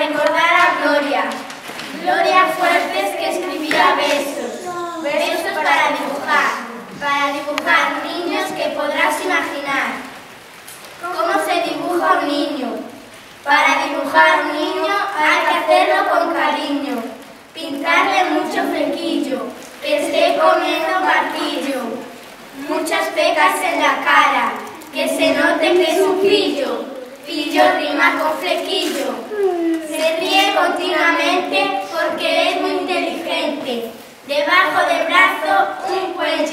recordar a Gloria. Gloria Fuertes que escribía besos, besos para dibujar, para dibujar niños que podrás imaginar. ¿Cómo se dibuja un niño? Para dibujar un niño hay que hacerlo con cariño, pintarle mucho flequillo, que esté comiendo barquillo, muchas pecas en la cara, que se note que es un pillo, pillo rima con flequillo. Continuamente porque es muy inteligente. Debajo del brazo un cuello,